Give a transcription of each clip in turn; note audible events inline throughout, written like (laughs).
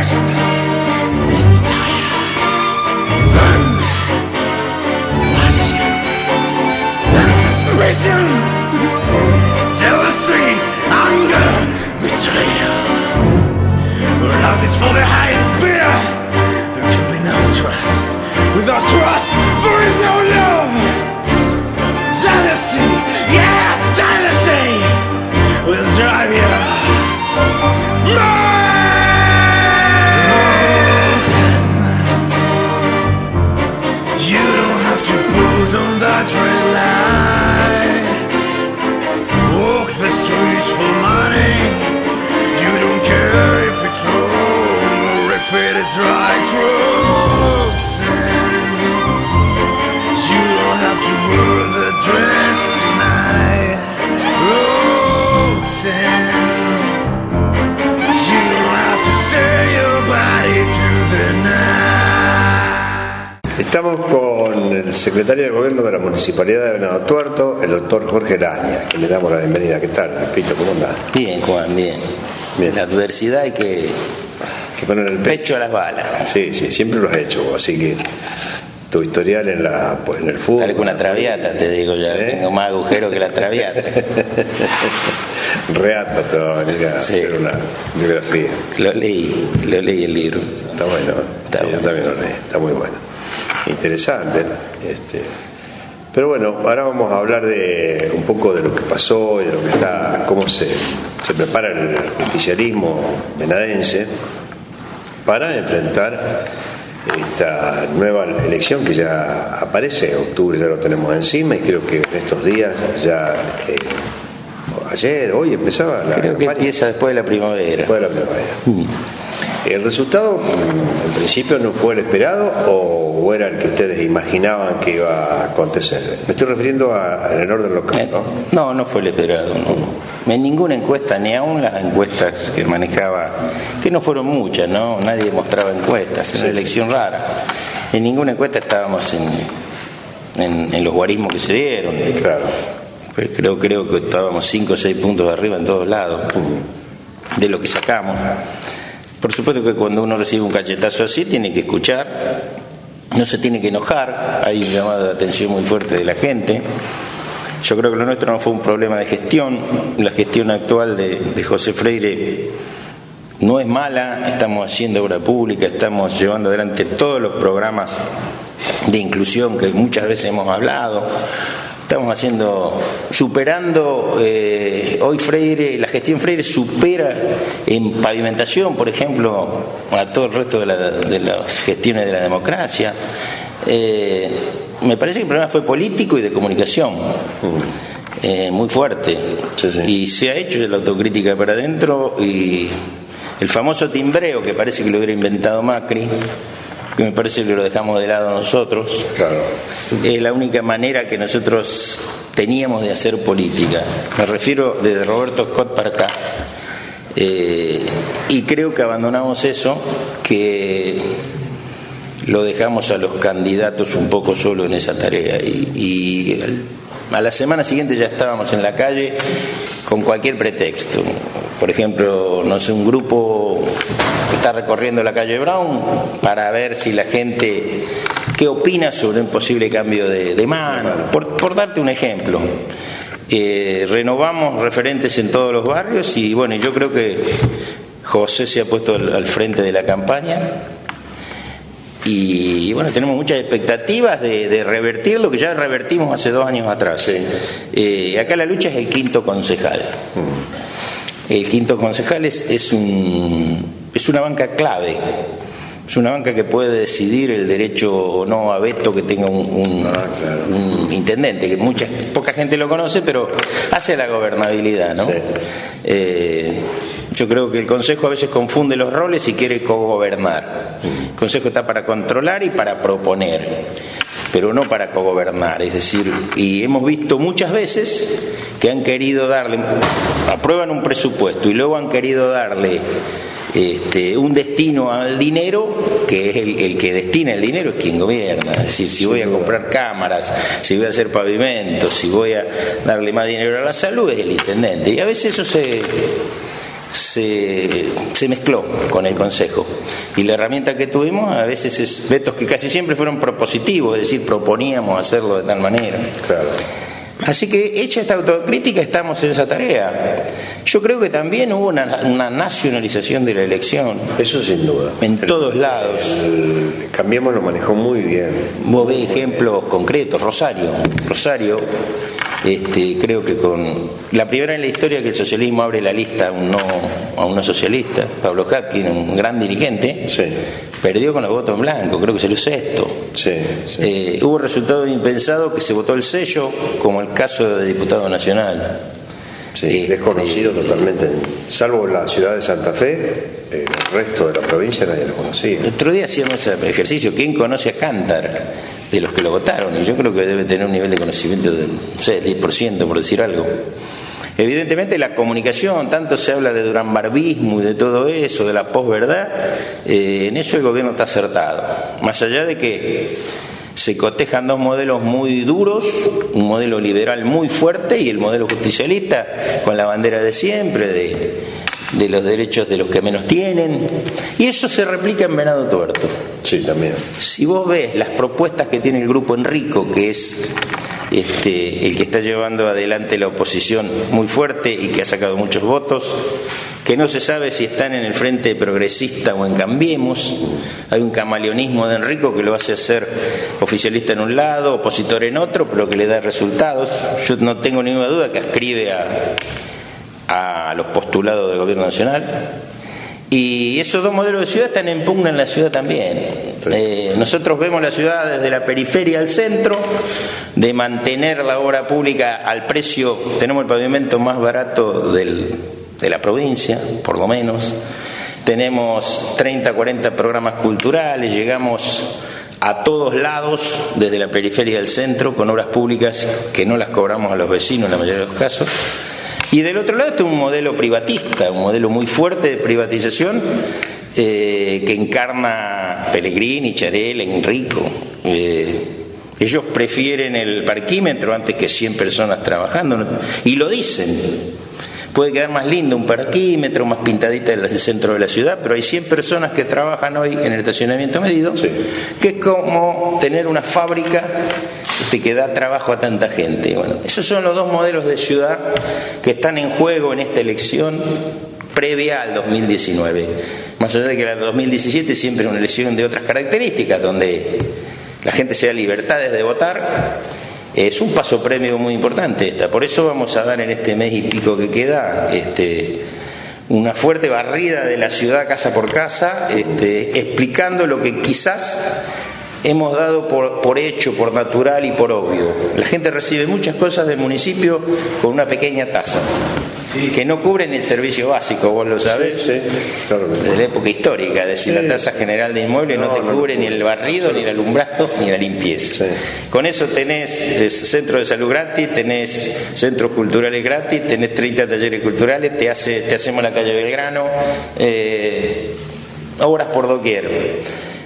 First, there's desire. Then, passion. Then suspicion. Jealousy, anger, betrayal. Love is for the highest Estamos con el secretario de Gobierno de la Municipalidad de Venado Tuerto, el doctor Jorge Laña, que le damos la bienvenida. ¿Qué tal, Pito? ¿Cómo anda? Bien, Juan, bien. Bien. La adversidad hay que Que ponen el pecho. pecho a las balas. Sí, sí, siempre lo has hecho, así que tu historial en, la, pues, en el fútbol. Dale con una traviata, te digo ya. ¿Eh? Tengo más agujero que la traviata. (laughs) Reata te va a venir a Sí. hacer una biografía. Lo leí, lo leí el libro. Está bueno, Está sí, yo bueno. también lo leí, está muy bueno. Interesante. Este, pero bueno, ahora vamos a hablar de un poco de lo que pasó y de lo que está, cómo se, se prepara el justicialismo venadense para enfrentar esta nueva elección que ya aparece, octubre ya lo tenemos encima y creo que en estos días ya eh, ayer, hoy empezaba la Creo que campaña. empieza después de la primavera. Después de la primavera. ¿El resultado en principio no fue el esperado o, era el que ustedes imaginaban que iba a acontecer? Me estoy refiriendo a- en el orden local, Eh, ¿no? No, no fue el esperado. No. En ninguna encuesta, ni aún las encuestas que manejaba, que no fueron muchas, ¿no? Nadie mostraba encuestas, era una elección rara. En ninguna encuesta estábamos en, en, en los guarismos que se dieron. Claro. Pues creo, creo que estábamos 5 o 6 puntos arriba en todos lados de lo que sacamos. Por supuesto que cuando uno recibe un cachetazo así tiene que escuchar, no se tiene que enojar, hay un llamado de atención muy fuerte de la gente. Yo creo que lo nuestro no fue un problema de gestión, la gestión actual de, de José Freire no es mala, estamos haciendo obra pública, estamos llevando adelante todos los programas de inclusión que muchas veces hemos hablado. Estamos haciendo, superando, eh, hoy Freire, la gestión Freire supera en pavimentación, por ejemplo, a todo el resto de, la- de las gestiones de la democracia. Eh, me parece que el problema fue político y de comunicación, eh, muy fuerte. Sí, sí. Y se ha hecho la autocrítica para adentro y el famoso timbreo que parece que lo hubiera inventado Macri, que me parece que lo dejamos de lado nosotros, Claro. es la única manera que nosotros teníamos de hacer política. Me refiero desde Roberto Scott para acá. Eh, y creo que abandonamos eso, que lo dejamos a los candidatos un poco solo en esa tarea. Y, a la semana siguiente ya estábamos en la calle con cualquier pretexto. Por ejemplo, no sé, un grupo está recorriendo la calle Brown para ver si la gente qué opina sobre un posible cambio de, mano. Por, por darte un ejemplo. Eh, renovamos referentes en todos los barrios y bueno, yo creo que José se ha puesto al, al frente de la campaña y bueno, tenemos muchas expectativas de, de revertir lo que ya revertimos hace dos años atrás. Eh, acá la lucha es el quinto concejal. El quinto concejal es, es, un, es una banca clave. Es una banca que puede decidir el derecho o no a veto que tenga un, un- un intendente, que mucha, poca gente lo conoce, pero hace la gobernabilidad, ¿no? Sí. Eh, yo creo que el Consejo a veces confunde los roles y quiere cogobernar. El Consejo está para controlar y para proponer, pero no para cogobernar. Es decir, y hemos visto muchas veces que han querido darle, aprueban un presupuesto y luego han querido darle este, un destino al dinero, que es el, el que destina el dinero, es quien gobierna. Es decir, si voy a comprar cámaras, si voy a hacer pavimentos, si voy a darle más dinero a la salud, es el intendente. Y a veces eso se se, se, mezcló con el Consejo. Y la herramienta que tuvimos a veces es vetos que casi siempre fueron propositivos, es decir, proponíamos hacerlo de tal manera. Claro. Así que hecha esta autocrítica estamos en esa tarea. Yo creo que también hubo una, nacionalización de la elección. Eso sin duda. En todos lados. El, Cambiemos lo manejó muy bien. Vos ves ejemplos concretos. Rosario. Rosario este, creo que con la primera en la historia que el socialismo abre la lista a un no, a un socialista, Pablo Hapkin, un gran dirigente, perdió con los votos en blanco, creo que salió sexto. Sí, eh, hubo resultado impensado que se votó el sello, como el caso de diputado nacional. Sí, eh, desconocido eh, totalmente, salvo la ciudad de Santa Fe, el resto de la provincia nadie lo conocía. El otro día hacíamos ese ejercicio, ¿quién conoce a Cántar? de los que lo votaron, y yo creo que debe tener un nivel de conocimiento del no sé, 10%, por decir algo. Evidentemente la comunicación, tanto se habla de Durán Barbismo y de todo eso, de la posverdad, eh, en eso el gobierno está acertado. Más allá de que se cotejan dos modelos muy duros, un modelo liberal muy fuerte y el modelo justicialista con la bandera de siempre, de de los derechos de los que menos tienen. Y eso se replica en Venado Tuerto. Sí, también. Si vos ves las propuestas que tiene el grupo Enrico, que es este, el que está llevando adelante la oposición muy fuerte y que ha sacado muchos votos, que no se sabe si están en el frente progresista o en Cambiemos. Hay un camaleonismo de Enrico que lo hace ser oficialista en un lado, opositor en otro, pero que le da resultados. Yo no tengo ninguna duda que escribe a a los postulados del gobierno nacional. Y esos dos modelos de ciudad están en pugna en la ciudad también. Eh, nosotros vemos la ciudad desde la periferia al centro, de mantener la obra pública al precio, tenemos el pavimento más barato del, de la provincia, por lo menos. Tenemos 30, 40 programas culturales, llegamos a todos lados, desde la periferia al centro, con obras públicas que no las cobramos a los vecinos en la mayoría de los casos. Y del otro lado está un modelo privatista, un modelo muy fuerte de privatización eh, que encarna Pellegrini, Charel, Enrico. Eh, ellos prefieren el parquímetro antes que 100 personas trabajando y lo dicen. Puede quedar más lindo un parquímetro, más pintadita el centro de la ciudad, pero hay 100 personas que trabajan hoy en el estacionamiento medido, que es como tener una fábrica que da trabajo a tanta gente. Bueno, esos son los dos modelos de ciudad que están en juego en esta elección previa al 2019. Más allá de que la 2017 siempre es una elección de otras características, donde la gente se da libertades de votar es un paso premio muy importante esta. Por eso vamos a dar en este mes y pico que queda este, una fuerte barrida de la ciudad casa por casa, este, explicando lo que quizás hemos dado por, por, hecho, por natural y por obvio. La gente recibe muchas cosas del municipio con una pequeña tasa que no cubren el servicio básico, vos lo sabés, desde la época histórica, es decir, la tasa general de inmuebles no, te cubre ni el barrido, ni el alumbrado, ni la limpieza. Con eso tenés centro de salud gratis, tenés centros culturales gratis, tenés 30 talleres culturales, te, hace, te hacemos la calle Belgrano, eh, obras por doquier,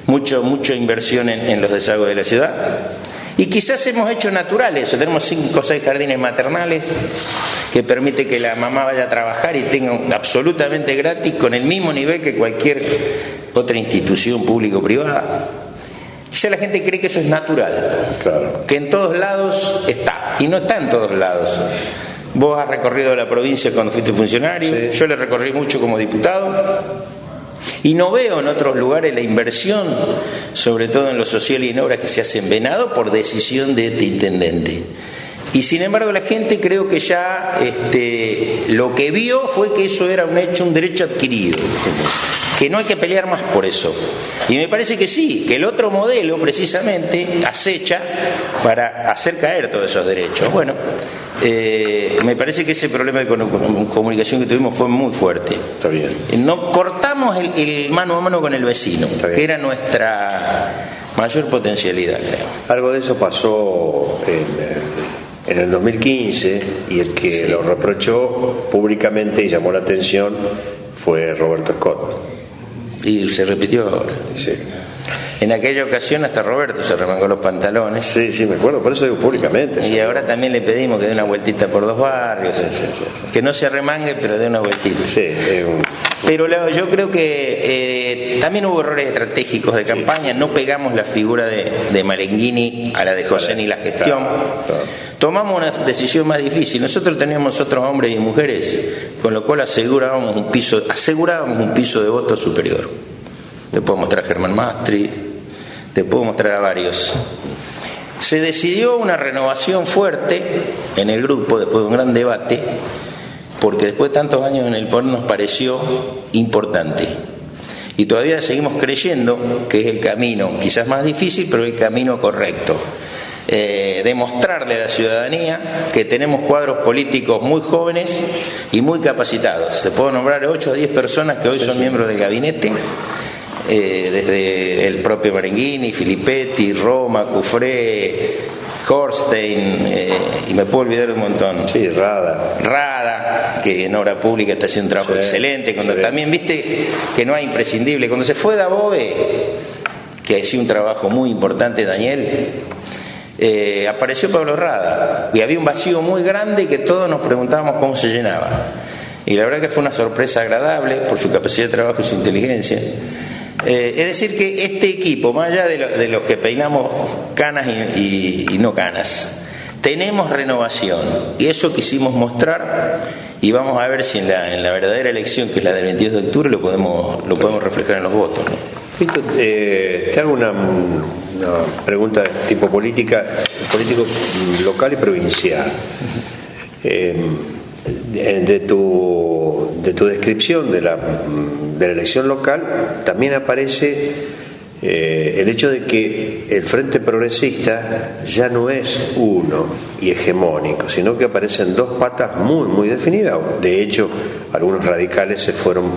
mucho, mucha inversión en, en los desagües de la ciudad. Y quizás hemos hecho naturales, tenemos cinco o seis jardines maternales que permite que la mamá vaya a trabajar y tenga absolutamente gratis con el mismo nivel que cualquier otra institución público privada. Quizá la gente cree que eso es natural, que en todos lados está, y no está en todos lados. Vos has recorrido la provincia cuando fuiste funcionario, yo le recorrí mucho como diputado, y no veo en otros lugares la inversión, sobre todo en lo social y en obras que se hacen venado por decisión de este intendente. Y sin embargo la gente creo que ya este, lo que vio fue que eso era un hecho, un derecho adquirido, que no hay que pelear más por eso. Y me parece que sí, que el otro modelo precisamente acecha para hacer caer todos esos derechos. Bueno, eh, me parece que ese problema de comunicación que tuvimos fue muy fuerte. Está bien. No cortamos el, mano a mano con el vecino, que era nuestra mayor potencialidad, creo. Algo de eso pasó en, en el 2015 y el que lo reprochó públicamente y llamó la atención fue Roberto Scott. Y se repitió ahora. Sí. En aquella ocasión hasta Roberto se remangó los pantalones. Sí, sí, me acuerdo, por eso digo públicamente. Y ahora también le pedimos que dé una vueltita por dos barrios. que no se remangue, pero dé una vueltita. Sí, Pero yo creo que eh, también hubo errores estratégicos de campaña. No pegamos la figura de, de Marenghini a la de José ni la gestión. Tomamos una decisión más difícil. Nosotros teníamos otros hombres y mujeres, con lo cual asegurábamos un piso, asegurábamos un piso de voto superior. Te puedo mostrar a Germán Mastri, te puedo mostrar a varios. Se decidió una renovación fuerte en el grupo después de un gran debate, porque después de tantos años en el poder nos pareció importante. Y todavía seguimos creyendo que es el camino, quizás más difícil, pero el camino correcto. Eh, demostrarle a la ciudadanía que tenemos cuadros políticos muy jóvenes y muy capacitados. Se pueden nombrar 8 o 10 personas que hoy son miembros del gabinete eh, desde el propio Marenghini, Filippetti, Roma, Cufré, Horstein, eh, y me puedo olvidar un montón. Sí, Rada. Rada, que en obra pública está haciendo un trabajo excelente. Cuando también viste que no hay imprescindible. Cuando se fue Dabove, que hacía un trabajo muy importante, Daniel, eh, apareció Pablo Rada. Y había un vacío muy grande y que todos nos preguntábamos cómo se llenaba. Y la verdad que fue una sorpresa agradable por su capacidad de trabajo y su inteligencia. Eh, es decir, que este equipo, más allá de, los que peinamos canas y, no canas, tenemos renovación y eso quisimos mostrar y vamos a ver si en la, verdadera elección, que es la del 22 de octubre, lo podemos, lo podemos reflejar en los votos. Eh, te hago una, pregunta de tipo política, político local y provincial. Eh, de, tu, de tu descripción de la de la elección local también aparece eh, el hecho de que el Frente Progresista ya no es uno y hegemónico, sino que aparecen dos patas muy, muy definidas. De hecho, algunos radicales se fueron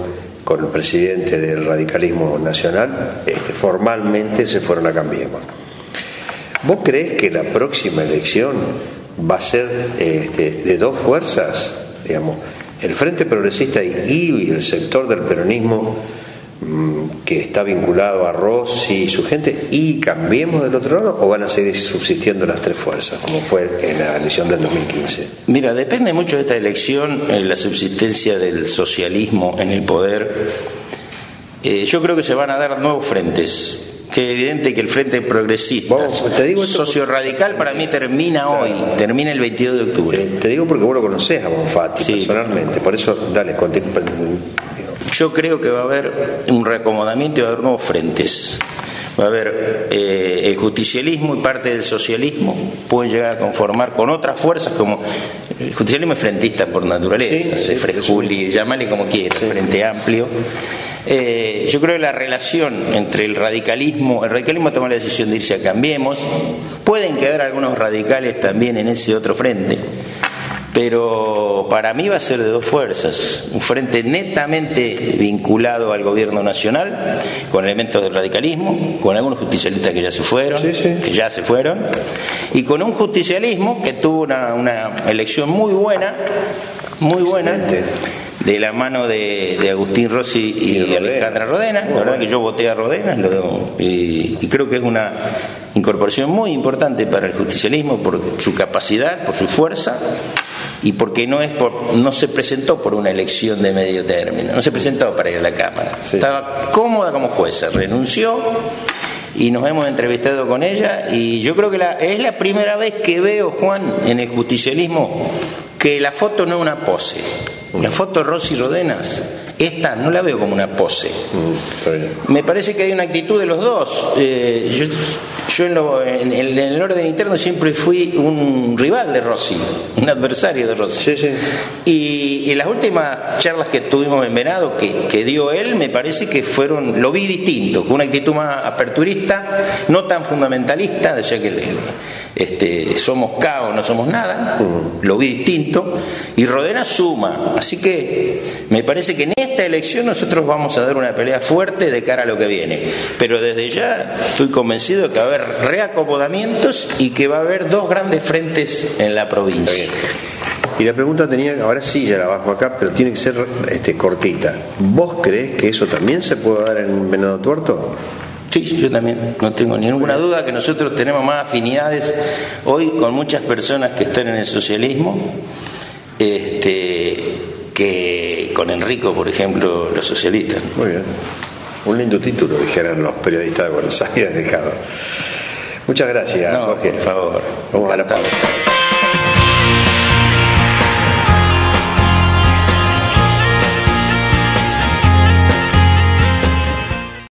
con el presidente del radicalismo nacional, este, formalmente se fueron a Cambiemos. ¿Vos crees que la próxima elección va a ser este, de dos fuerzas, digamos, el Frente Progresista y, el sector del peronismo mm, que está vinculado a Rossi y su gente y cambiemos del otro lado o van a seguir subsistiendo las tres fuerzas como fue en la elección del 2015? Mira, depende mucho de esta elección eh, la subsistencia del socialismo en el poder. Eh, yo creo que se van a dar nuevos frentes que es evidente que el Frente Progresista, socio radical, para mí termina hoy, termina el 22 de octubre. Te, digo porque vos lo conocés a Bonfatti personalmente, por eso, dale, Yo creo que va a haber un reacomodamiento y va a haber nuevos frentes. Va a haber eh, el justicialismo y parte del socialismo pueden llegar a conformar con otras fuerzas como el justicialismo es frentista por naturaleza, sí, Frejuli, llámale como quieras, Frente Amplio eh, yo creo que la relación entre el radicalismo, el radicalismo toma la decisión de irse a Cambiemos, pueden quedar algunos radicales también en ese otro frente, pero para mí va a ser de dos fuerzas, un frente netamente vinculado al gobierno nacional, con elementos del radicalismo, con algunos justicialistas que ya se fueron, que ya se fueron, y con un justicialismo que tuvo una, elección muy buena, muy buena de la mano de, Agustín Rossi y, Alejandra Rodena. La verdad que yo voté a Rodena y, creo que es una incorporación muy importante para el justicialismo por su capacidad, por su fuerza y porque no es por, no se presentó por una elección de medio término, no se presentó para ir a la Cámara. Estaba cómoda como jueza, renunció y nos hemos entrevistado con ella y yo creo que es la primera vez que veo, Juan, en el justicialismo que la foto no es una pose la foto de Rosy Rodenas, esta no la veo como una pose. Mm, Me parece que hay una actitud de los dos. Eh, yo, en, el orden interno siempre fui un rival de Rossi, (laughs) un adversario de Rossi. Y, en las últimas charlas que tuvimos en Venado, que, dio él, me parece que fueron, lo vi distinto, con una actitud más aperturista, no tan fundamentalista, de que este, somos caos, no somos nada, lo vi distinto, y Rodena suma. Así que me parece que en esta elección nosotros vamos a dar una pelea fuerte de cara a lo que viene. Pero desde ya estoy convencido de que va a haber reacomodamientos y que va a haber dos grandes frentes en la provincia. Y la pregunta tenía, ahora sí ya la bajo acá, pero tiene que ser este, cortita. ¿Vos crees que eso también se puede dar en Venado Tuerto? Sí, yo también, no tengo ninguna duda que nosotros tenemos más afinidades hoy con muchas personas que están en el socialismo este, que con Enrico, por ejemplo, los socialistas. Muy bien. Un lindo título, dijeron los periodistas de Buenos Aires dejado. Muchas gracias, No, Jorge. por favor. Vamos a la Encantado. pausa.